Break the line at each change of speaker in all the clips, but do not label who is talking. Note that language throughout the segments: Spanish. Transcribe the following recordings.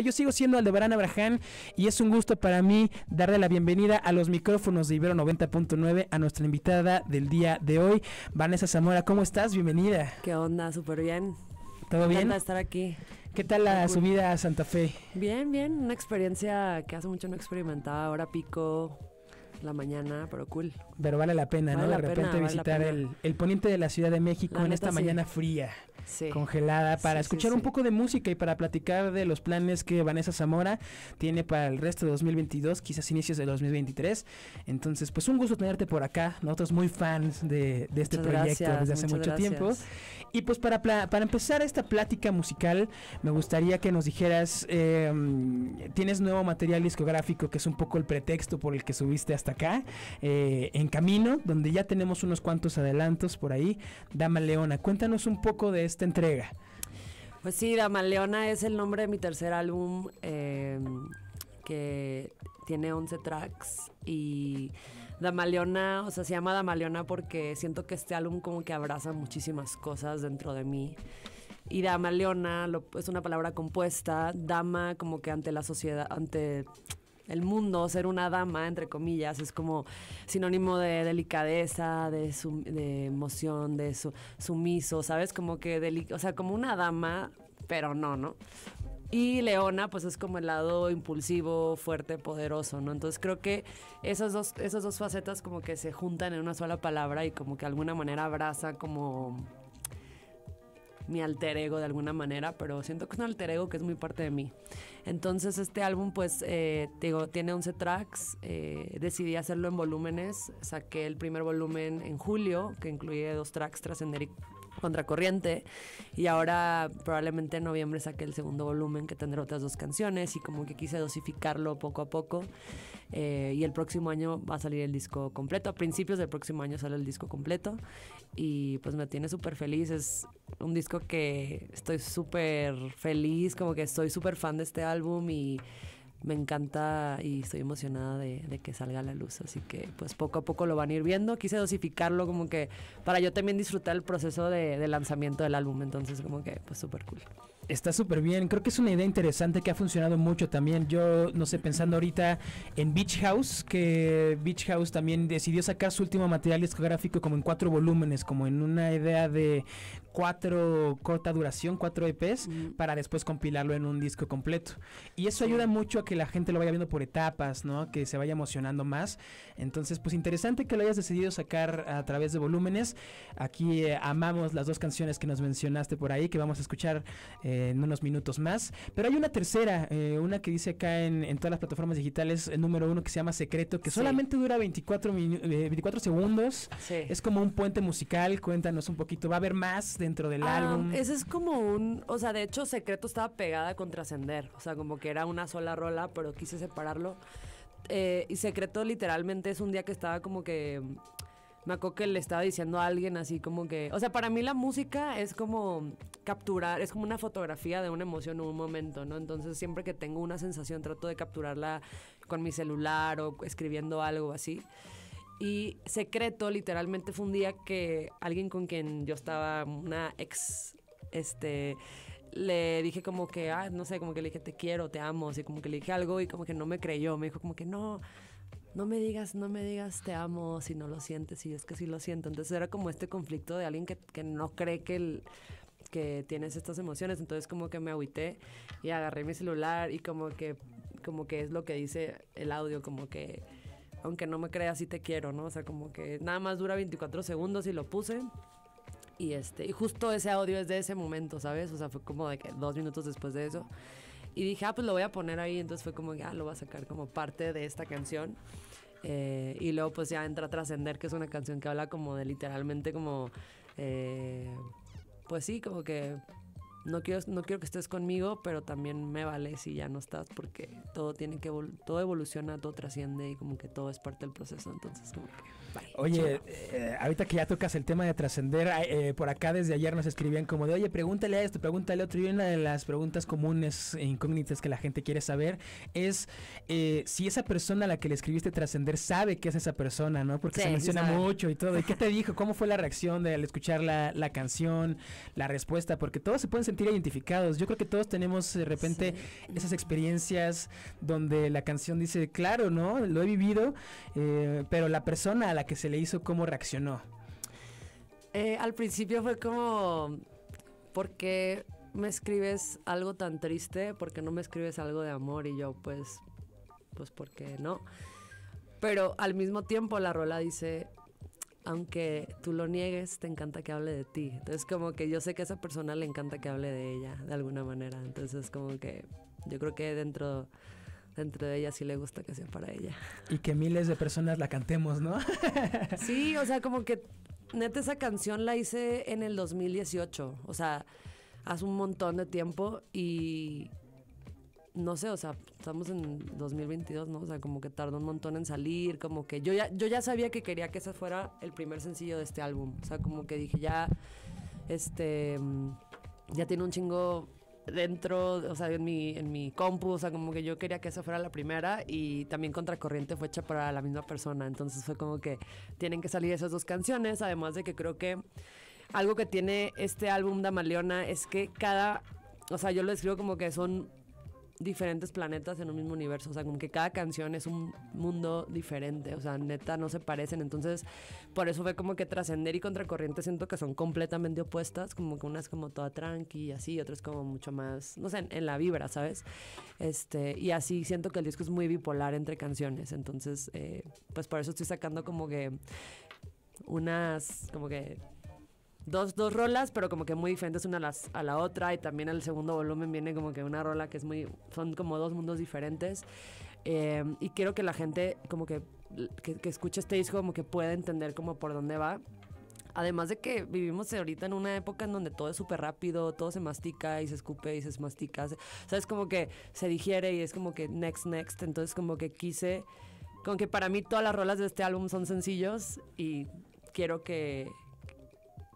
Yo sigo siendo Aldebarán Abraham y es un gusto para mí darle la bienvenida a los micrófonos de Ibero 90.9 a nuestra invitada del día de hoy, Vanessa Zamora. ¿Cómo estás? Bienvenida.
¿Qué onda? Súper bien.
¿Todo bien?
estar aquí.
¿Qué tal la subida a Santa Fe?
Bien, bien. Una experiencia que hace mucho no experimentaba. Ahora pico la mañana, pero cool.
Pero vale la pena, ¿no? De repente visitar el, el, poniente de la Ciudad de México en esta mañana fría congelada para escuchar un poco de música y para platicar de los planes que Vanessa Zamora tiene para el resto de 2022, quizás inicios de 2023. Entonces, pues un gusto tenerte por acá, nosotros muy fans de, este proyecto desde hace mucho tiempo. Y pues para, para empezar esta plática musical, me gustaría que nos dijeras, em, tienes nuevo material discográfico que es un poco el pretexto por el que subiste hasta acá, eh, en camino, donde ya tenemos unos cuantos adelantos por ahí. Dama Leona, cuéntanos un poco de esta entrega.
Pues sí, Dama Leona es el nombre de mi tercer álbum em, que tiene 11 tracks y Damaleona, o sea, se llama Damaleona porque siento que este álbum como que abraza muchísimas cosas dentro de mí. Y Damaleona es una palabra compuesta, dama como que ante la sociedad, ante el mundo, ser una dama, entre comillas, es como sinónimo de delicadeza, de, emoción, de sumiso, ¿sabes? Como que, o sea, como una dama, pero no, ¿no? Y Leona, pues es como el lado impulsivo, fuerte, poderoso, ¿no? Entonces creo que esas dos, esas dos facetas como que se juntan en una sola palabra y como que de alguna manera abraza como mi alter ego de alguna manera, pero siento que es un alter ego que es muy parte de mí. Entonces este álbum pues eh, digo, tiene 11 tracks, eh, decidí hacerlo en volúmenes, saqué el primer volumen en julio, que incluye dos tracks, Trascender y Contracorriente. Y ahora probablemente en noviembre saque el segundo volumen que tendrá otras dos canciones y como que quise dosificarlo poco a poco. Eh, y el próximo año va a salir el disco completo. A principios del próximo año sale el disco completo. Y pues me tiene súper feliz. Es un disco que estoy súper feliz, como que estoy súper fan de este álbum y me encanta y estoy emocionada de, que salga a la luz. Así que pues poco a poco lo van a ir viendo. Quise dosificarlo como que para yo también disfrutar el proceso de, lanzamiento del álbum. Entonces como que pues súper cool.
Está súper bien. Creo que es una idea interesante que ha funcionado mucho también. Yo, no sé, pensando ahorita en Beach House, que Beach House también decidió sacar su último material discográfico como en cuatro volúmenes, como en una idea de cuatro corta duración, cuatro EPs, para después compilarlo en un disco completo. Y eso ayuda mucho a que la gente lo vaya viendo por etapas, ¿no? Que se vaya emocionando más. Entonces, pues interesante que lo hayas decidido sacar a través de volúmenes. Aquí eh, amamos las dos canciones que nos mencionaste por ahí, que vamos a escuchar eh, en unos minutos más. Pero hay una tercera, eh, una que dice acá en, todas las plataformas digitales, el número uno que se llama Secreto, que solamente dura 24, 24 segundos. Es como un puente musical, cuéntanos un poquito. ¿Va a haber más dentro del ah, álbum?
Ese es como un, o sea, de hecho Secreto estaba pegada con Trascender, o sea, como que era una sola rola, pero quise separarlo. Eh, y Secreto literalmente es un día que estaba como que me acuerdo que le estaba diciendo a alguien así como que, o sea, para mí la música es como capturar, es como una fotografía de una emoción o un momento, ¿no? Entonces siempre que tengo una sensación trato de capturarla con mi celular o escribiendo algo así. Y secreto, literalmente fue un día que alguien con quien yo estaba, una ex, este, le dije como que, ah, no sé, como que le dije te quiero, te amo, así como que le dije algo y como que no me creyó, me dijo como que no, no me digas, no me digas te amo si no lo sientes, y es que sí lo siento. Entonces era como este conflicto de alguien que, que no cree que, el, que tienes estas emociones, entonces como que me agüité y agarré mi celular y como que, como que es lo que dice el audio, como que aunque no me creas, sí te quiero, ¿no? O sea, como que nada más dura 24 segundos y lo puse. Y, este, y justo ese audio es de ese momento, ¿sabes? O sea, fue como de que dos minutos después de eso. Y dije, ah, pues lo voy a poner ahí. Entonces fue como, ya, ah, lo voy a sacar como parte de esta canción. Eh, y luego pues ya entra Trascender, que es una canción que habla como de literalmente como... Eh, pues sí, como que no quiero, no quiero que estés conmigo, pero también me vale si ya no estás, porque todo tiene que todo evoluciona, todo trasciende y como que todo es parte del proceso. Entonces, como que
Oye, eh, ahorita que ya tocas el tema de trascender, eh, por acá desde ayer nos escribían como de, oye, pregúntale a esto, pregúntale a otro. Y una de las preguntas comunes e incógnitas que la gente quiere saber es eh, si esa persona a la que le escribiste trascender sabe que es esa persona, ¿no? Porque se menciona mucho y todo. ¿Y qué te dijo? ¿Cómo fue la reacción de al escuchar la, la canción, la respuesta? Porque todos se pueden sentir identificados. Yo creo que todos tenemos de repente esas experiencias donde la canción dice, claro, ¿no? Lo he vivido, eh, pero la persona a la que se le hizo, ¿cómo reaccionó?
Eh, al principio fue como, ¿por qué me escribes algo tan triste? ¿Por qué no me escribes algo de amor? Y yo, pues, pues, ¿por qué no? Pero al mismo tiempo la rola dice, aunque tú lo niegues, te encanta que hable de ti. Entonces como que yo sé que a esa persona le encanta que hable de ella, de alguna manera. Entonces como que yo creo que dentro, dentro de ella sí le gusta que sea para ella.
Y que miles de personas la cantemos, ¿no?
sí, o sea, como que neta esa canción la hice en el 2018. O sea, hace un montón de tiempo y no sé, o sea, estamos en 2022, ¿no? O sea, como que tardó un montón en salir, como que yo ya, yo ya sabía que quería que ese fuera el primer sencillo de este álbum. O sea, como que dije, ya, este, ya tiene un chingo dentro, o sea, en mi, en mi compu, o sea, como que yo quería que esa fuera la primera y también Contracorriente fue hecha para la misma persona, entonces fue como que tienen que salir esas dos canciones, además de que creo que algo que tiene este álbum Damaleona es que cada, o sea, yo lo describo como que son diferentes planetas en un mismo universo. O sea, como que cada canción es un mundo diferente. O sea, neta, no se parecen. Entonces, por eso fue como que trascender y contracorriente siento que son completamente opuestas. Como que una es como toda tranqui y así, es como mucho más, no sé, en, la vibra, ¿sabes? Este, y así siento que el disco es muy bipolar entre canciones. Entonces, eh, pues por eso estoy sacando como que unas, como que dos, dos rolas, pero como que muy diferentes una a, las, a la otra. Y también el segundo volumen viene como que una rola que es muy. Son como dos mundos diferentes. Eh, y quiero que la gente, como que, que, escuche este disco, como que pueda entender como por dónde va. Además de que vivimos ahorita en una época en donde todo es súper rápido, todo se mastica y se escupe y se mastica. ¿Sabes? Como que se digiere y es como que next, next. Entonces, como que quise. Como que para mí todas las rolas de este álbum son sencillos y quiero que,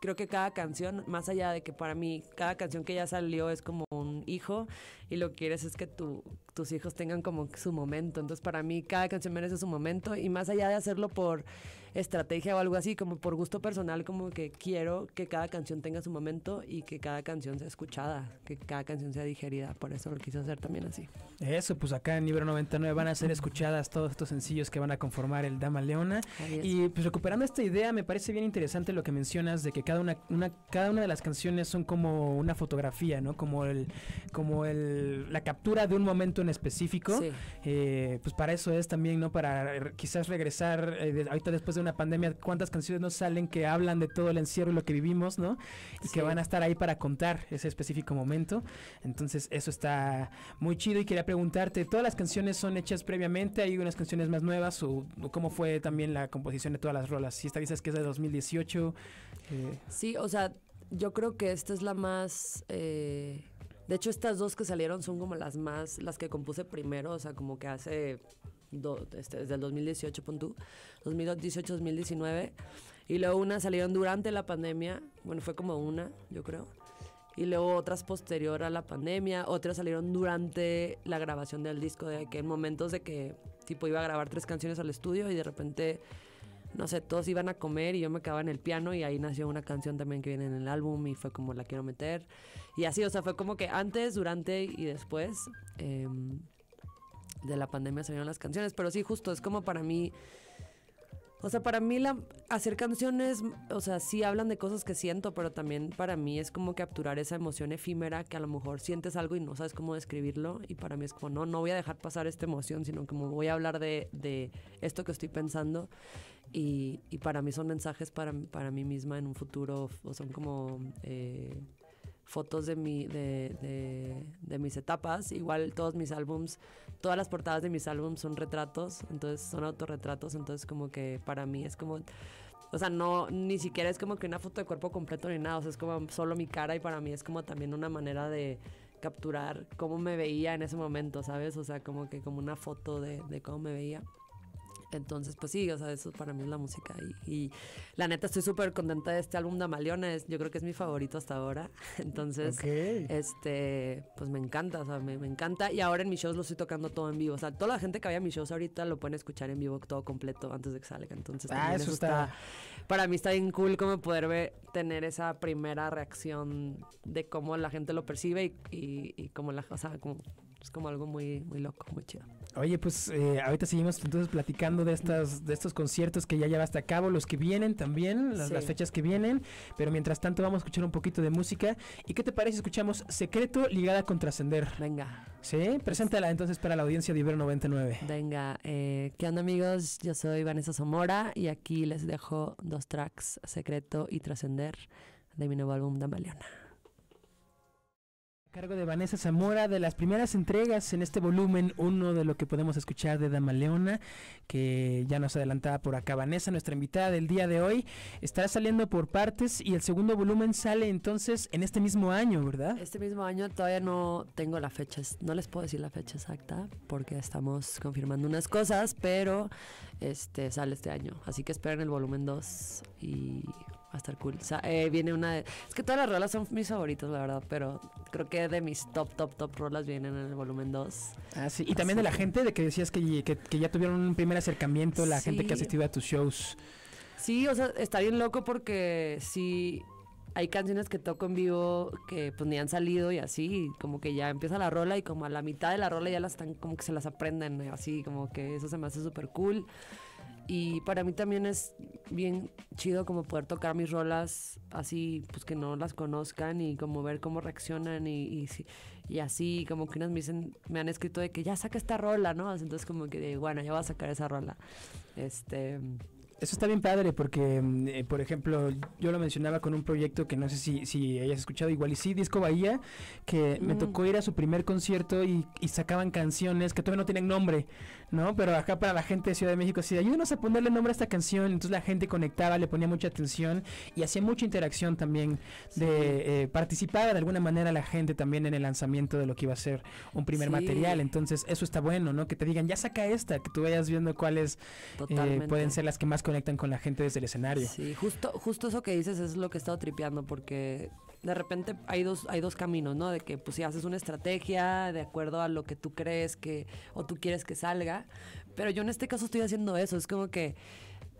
creo que cada canción, más allá de que para mí cada canción que ya salió es como un hijo y lo que quieres es que tu, tus hijos tengan como su momento. Entonces para mí cada canción merece su momento y más allá de hacerlo por estrategia o algo así, como por gusto personal, como que quiero que cada canción tenga su momento y que cada canción sea escuchada, que cada canción sea digerida. Por eso lo quise hacer también así.
Eso, pues acá en Libro 99 van a ser escuchadas todos estos sencillos que van a conformar el Dama Leona. Y pues recuperando esta idea, me parece bien interesante lo que mencionas de que cada una, una, cada una de las canciones son como una fotografía, ¿no? Como el, como el, la captura de un momento en específico. Eh, pues para eso es también, ¿no? Para quizás regresar eh, ahorita después de una pandemia, cuántas canciones nos salen que hablan de todo el encierro y lo que vivimos, ¿no? Y que van a estar ahí para contar ese específico momento. Entonces, eso está muy chido y quería preguntarte, ¿todas las canciones son hechas previamente? ¿Hay unas canciones más nuevas? ¿O, cómo fue también la composición de todas las rolas? Si esta dices que es de 2018.
Eh. Sí, o sea, yo creo que esta es la más... Eh, de hecho, estas dos que salieron son como las más, las que compuse primero, o sea, como que hace este, desde el 2018, 2018-2019. Y luego unas salieron durante la pandemia, bueno, fue como una, yo creo. Y luego otras posterior a la pandemia, otras salieron durante la grabación del disco, de que en momentos de que tipo iba a grabar tres canciones al estudio y de repente, no sé, todos iban a comer y yo me quedaba en el piano y ahí nació una canción también que viene en el álbum y fue como la quiero meter. Y así, o sea, fue como que antes, durante y después. Eh, de la pandemia salieron las canciones, pero sí, justo, es como para mí... O sea, para mí la, hacer canciones, o sea, sí hablan de cosas que siento, pero también para mí es como capturar esa emoción efímera que a lo mejor sientes algo y no sabes cómo describirlo. Y para mí es como, no, no voy a dejar pasar esta emoción, sino como voy a hablar de, de esto que estoy pensando. Y, y, para mí son mensajes para, para mí misma en un futuro, o son como... Eh, fotos de, mi, de, de, mis etapas. Igual todos mis álbums, todas las portadas de mis álbums son retratos, entonces son autorretratos, entonces como que para mí es como... O sea, no, ni siquiera es como que una foto de cuerpo completo ni nada, o sea, es como solo mi cara y para mí es como también una manera de capturar cómo me veía en ese momento, ¿sabes? O sea, como que como una foto de, de cómo me veía. Entonces, pues sí, o sea, eso para mí es la música. Y, y la neta, estoy súper contenta de este álbum de Amaliona. Es, yo creo que es mi favorito hasta ahora. Entonces, este, pues me encanta, o sea, me, me, encanta. Y ahora en mis shows lo estoy tocando todo en vivo. O sea, toda la gente que vaya a mis shows ahorita lo pueden escuchar en vivo todo completo antes de que salga. Entonces,
ah, eso, está...
Para mí está bien cool como poder ver, tener esa primera reacción de cómo la gente lo percibe y, y, y cómo la, o sea, como es como algo muy, muy loco, muy chido.
Oye, pues eh, ahorita seguimos entonces platicando de estas, de estos conciertos que ya llevaste a cabo, los que vienen también, las, las, fechas que vienen. Pero mientras tanto vamos a escuchar un poquito de música. ¿Y qué te parece? Escuchamos Secreto ligada con Trascender.
Venga.
Sí, preséntala entonces para la audiencia de Ibero 99.
Venga, eh, ¿qué onda amigos? Yo soy Vanessa Zamora y aquí les dejo dos tracks, Secreto y Trascender, de mi nuevo álbum Damaleona
cargo de Vanessa Zamora, de las primeras entregas en este volumen, uno de lo que podemos escuchar de Dama Leona, que ya nos adelantaba por acá Vanessa, nuestra invitada del día de hoy, estará saliendo por partes y el segundo volumen sale entonces en este mismo año, ¿verdad?
Este mismo año todavía no tengo la fecha, no les puedo decir la fecha exacta porque estamos confirmando unas cosas, pero este sale este año, así que esperen el volumen 2 y va a estar cool. O sea, eh, viene una de... Es que todas las rolas son mis favoritos, la verdad, pero creo que de mis top, top, top rolas vienen en el volumen 2.
Ah, sí. Y también de la gente, de que decías que, que, ya tuvieron un primer acercamiento, la gente que ha asistido a tus shows.
Sí, o sea, está bien loco porque sí hay canciones que toco en vivo que pues ni han salido y así, como que ya empieza la rola y como a la mitad de la rola ya las están, como que se las aprenden, así, como que eso se me hace súper cool. Y para mí también es bien chido como poder tocar mis rolas así, pues que no las conozcan y como ver cómo reaccionan y, y, y así, como que unas me dicen, me han escrito de que ya saca esta rola, ¿no? Entonces como que bueno, ya voy a sacar esa rola. Este...
Eso está bien padre porque, mm, eh, por ejemplo, yo lo mencionaba con un proyecto que no sé si, si hayas escuchado, igual y sí, Disco Bahía, que me tocó ir a su primer concierto y, y, sacaban canciones que todavía no tienen nombre, ¿no? Pero acá para la gente de Ciudad de México, sí, ayúdenos a ponerle nombre a esta canción. Entonces la gente conectaba, le ponía mucha atención y hacía mucha interacción también de eh, participar de alguna manera la gente también en el lanzamiento de lo que iba a ser un primer material. Entonces eso está bueno, ¿no? Que te digan, ya saca esta, que tú vayas viendo cuáles eh, pueden ser las que más conectan con la gente desde el escenario.
Sí, justo, justo eso que dices es lo que he estado tripeando, porque de repente hay dos, hay dos caminos, ¿no? De que pues si haces una estrategia de acuerdo a lo que tú crees que, o tú quieres que salga, pero yo en este caso estoy haciendo eso, es como que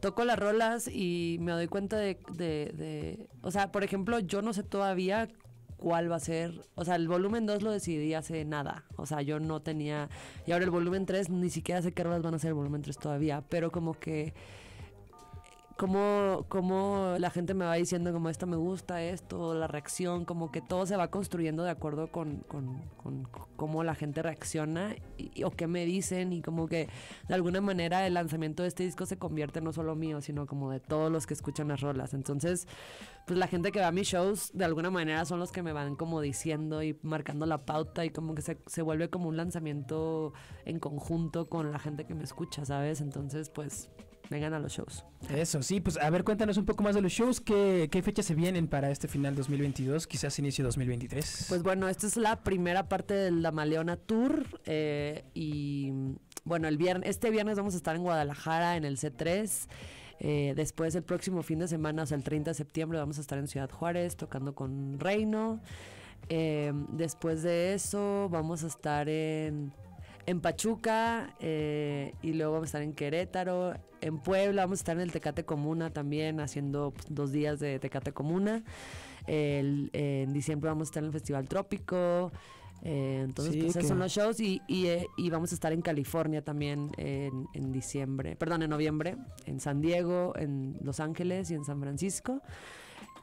toco las rolas y me doy cuenta de, de, de o sea, por ejemplo, yo no sé todavía cuál va a ser. O sea, el volumen 2 lo decidí hace nada. O sea, yo no tenía. Y ahora el volumen 3 ni siquiera sé qué rolas van a ser el volumen 3 todavía. Pero como que cómo, cómo la gente me va diciendo como esto me gusta, esto, la reacción, como que todo se va construyendo de acuerdo con, con, cómo la gente reacciona o qué me dicen y como que de alguna manera el lanzamiento de este disco se convierte no solo mío, sino como de todos los que escuchan las rolas. Entonces, pues la gente que va a mis shows de alguna manera son los que me van como diciendo y marcando la pauta y como que se, se vuelve como un lanzamiento en conjunto con la gente que me escucha, ¿sabes? Entonces, pues vengan a los shows.
Eso, sí, pues a ver, cuéntanos un poco más de los shows. ¿Qué, qué fechas se vienen para este final 2022? Quizás inicio 2023.
Pues bueno, esta es la primera parte del La Maleona Tour. Eh, y bueno, el viernes, este viernes vamos a estar en Guadalajara en el C3. Eh, después, el próximo fin de semana, o sea, el 30 de septiembre, vamos a estar en Ciudad Juárez tocando con Reino. Eh, después de eso, vamos a estar en en Pachuca eh, y luego vamos a estar en Querétaro, en Puebla, vamos a estar en el Tecate Comuna también haciendo pues, dos días de Tecate Comuna. en diciembre vamos a estar en el Festival Trópico. Eh, entonces, pues esos son los shows y, eh, y, vamos a estar en California también en, en, diciembre, perdón, en noviembre, en San Diego, en Los Ángeles y en San Francisco.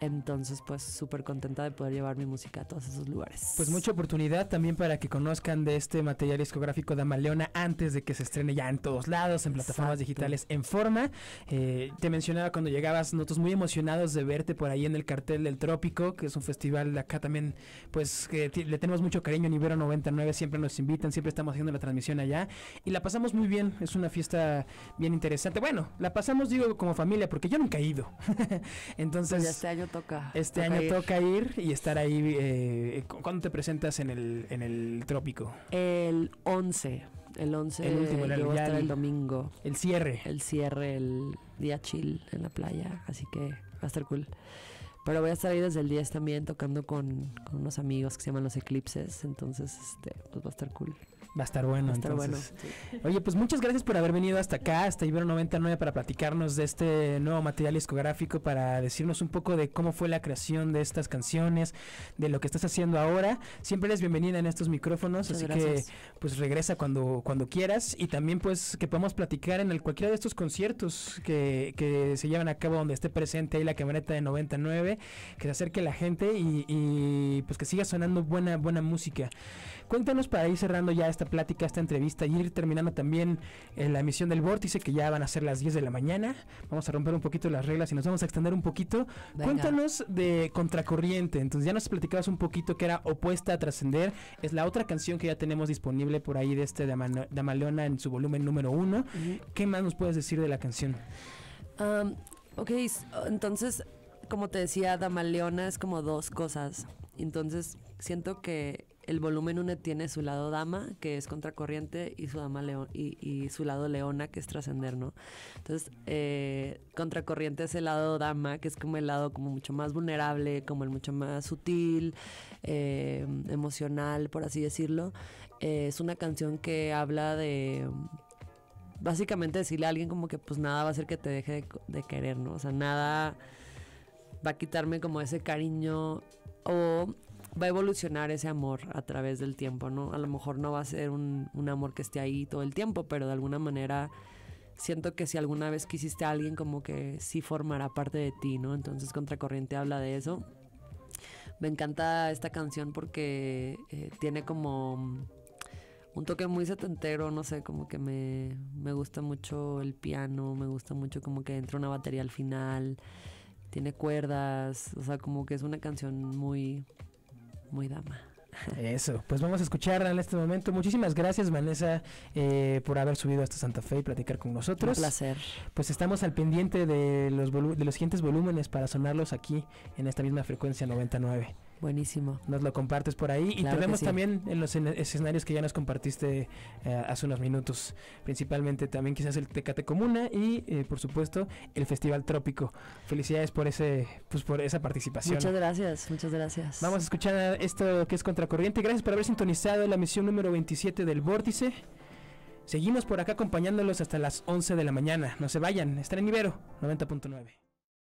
Entonces, pues súper contenta de poder llevar mi música a todos esos lugares.
Pues mucha oportunidad también para que conozcan de este material discográfico de Amaleona antes de que se estrene ya en todos lados, en plataformas digitales, en forma. Eh, te mencionaba cuando llegabas, nosotros muy emocionados de verte por ahí en el cartel del Trópico, que es un festival de acá también, pues que le tenemos mucho cariño en Ibero 99, siempre nos invitan, siempre estamos haciendo la transmisión allá y la pasamos muy bien, es una fiesta bien interesante. Bueno, la pasamos, digo, como familia, porque yo nunca he ido. Entonces...
Pues este año toca.
Este año toca ir y estar ahí. Eh, ¿Cuándo te presentas en el, en el Trópico?
El 11 El 11
El último, el-
yo voy a
ya
estar
el-
el domingo.
El cierre.
El cierre, el día chill en la playa. Así que va a estar cool. Pero voy a estar ahí desde el 10 también tocando con, con unos amigos que se llaman Los Eclipses. Entonces, este, pues va a estar cool.
Va a estar bueno.
Va a estar
entonces.
bueno.
Oye, pues muchas gracias por haber venido hasta acá, hasta Ibero 99, para platicarnos de este nuevo material discográfico, para decirnos un poco de cómo fue la creación de estas canciones, de lo que estás haciendo ahora. Siempre eres bienvenida en estos micrófonos,
Muchas
así
gracias.
que pues regresa cuando, cuando quieras y también pues que podamos platicar en el, cualquiera de estos conciertos que, que se llevan a cabo donde esté presente ahí la camioneta de 99, que se acerque la gente y, y, pues que siga sonando buena, buena música. Cuéntanos para ir cerrando ya esta plática, esta entrevista y ir terminando también en la emisión del vórtice que ya van a ser las 10 de la mañana. Vamos a romper un poquito las reglas y nos vamos a extender un poquito.
Venga.
Cuéntanos de Contracorriente. Entonces ya nos platicabas un poquito que era Opuesta a Trascender. Es la otra canción que ya tenemos disponible por ahí de este Dama- Damaleona en su volumen número uno. ¿Qué más nos puedes decir de la canción?
Am, ok, entonces, como te decía, Damaleona es como dos cosas. Entonces, siento que el volumen 1 tiene su lado dama, que es contracorriente, y su, dama león, y, su lado leona, que es trascender, ¿no? Entonces, eh, contracorriente es el lado dama, que es como el lado como mucho más vulnerable, como el mucho más sutil, eh, emocional, por así decirlo. Eh, es una canción que habla de básicamente decirle a alguien como que pues nada va a hacer que te deje de, de querer, ¿no? O sea, nada va a quitarme como ese cariño o va a evolucionar ese amor a través del tiempo, ¿no? A lo mejor no va a ser un, amor que esté ahí todo el tiempo, pero de alguna manera siento que si alguna vez quisiste a alguien como que sí formará parte de ti, ¿no? Entonces Contracorriente habla de eso. Me encanta esta canción porque eh, tiene como un toque muy setentero, no sé, como que me, me gusta mucho el piano, me gusta mucho como que entra una batería al final, tiene cuerdas, o sea, como que es una canción muy, muy dama.
Eso, pues vamos a escucharla en este momento. Muchísimas gracias, Vanessa, eh, por haber subido hasta Santa Fe y platicar con
Un
nosotros.
placer.
Pues estamos al pendiente de los, de los siguientes volúmenes para sonarlos aquí en esta misma frecuencia 99.
Buenísimo.
Nos lo compartes por ahí y
Claro
te
que
vemos
sí.
también en los en- escenarios que ya nos compartiste eh, hace unos minutos. Principalmente también quizás el Tecate Comuna y eh, por supuesto el Festival Trópico. Felicidades por ese pues por esa participación.
Muchas gracias, muchas gracias.
Vamos a escuchar esto que es Contracorriente. Gracias por haber sintonizado la misión número 27 del Vórtice. Seguimos por acá acompañándolos hasta las 11 de la mañana. No se vayan, están en Ibero 90.9.